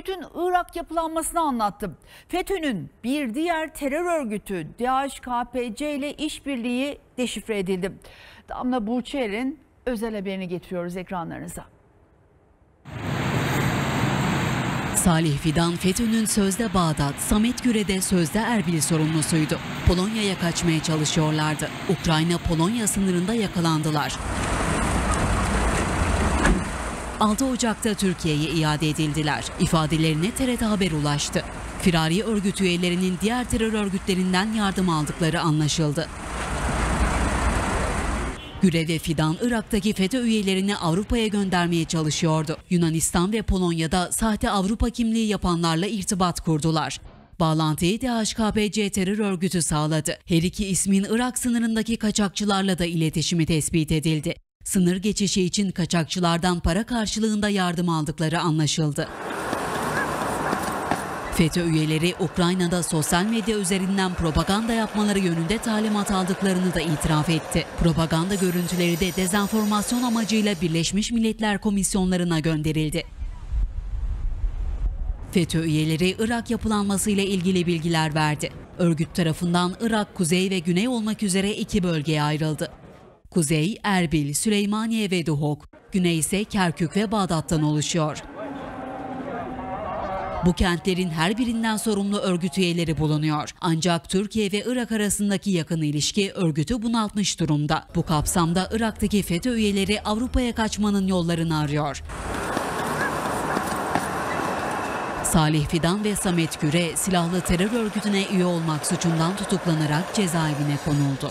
örgütün Irak yapılanmasını anlattı. FETÖ'nün bir diğer terör örgütü DHKPC ile işbirliği deşifre edildi. Damla Burçer'in özel haberini getiriyoruz ekranlarınıza. Salih Fidan FETÖ'nün sözde Bağdat, Samet Güre'de sözde Erbil sorumlusuydu. Polonya'ya kaçmaya çalışıyorlardı. Ukrayna-Polonya sınırında yakalandılar. 6 Ocak'ta Türkiye'ye iade edildiler. İfadelerine TRT Haber ulaştı. Firari örgüt üyelerinin diğer terör örgütlerinden yardım aldıkları anlaşıldı. Güre ve Fidan Irak'taki FETÖ üyelerini Avrupa'ya göndermeye çalışıyordu. Yunanistan ve Polonya'da sahte Avrupa kimliği yapanlarla irtibat kurdular. Bağlantıyı DHKPC terör örgütü sağladı. Her iki ismin Irak sınırındaki kaçakçılarla da iletişimi tespit edildi. Sınır geçişi için kaçakçılardan para karşılığında yardım aldıkları anlaşıldı. FETÖ üyeleri Ukrayna'da sosyal medya üzerinden propaganda yapmaları yönünde talimat aldıklarını da itiraf etti. Propaganda görüntüleri de dezenformasyon amacıyla Birleşmiş Milletler Komisyonlarına gönderildi. FETÖ üyeleri Irak yapılanmasıyla ilgili bilgiler verdi. Örgüt tarafından Irak kuzey ve güney olmak üzere iki bölgeye ayrıldı. Kuzey, Erbil, Süleymaniye ve Duhok, güney ise Kerkük ve Bağdat'tan oluşuyor. Bu kentlerin her birinden sorumlu örgüt üyeleri bulunuyor. Ancak Türkiye ve Irak arasındaki yakın ilişki örgütü bunaltmış durumda. Bu kapsamda Irak'taki FETÖ üyeleri Avrupa'ya kaçmanın yollarını arıyor. Salih Fidan ve Samet Güre silahlı terör örgütüne üye olmak suçundan tutuklanarak cezaevine konuldu.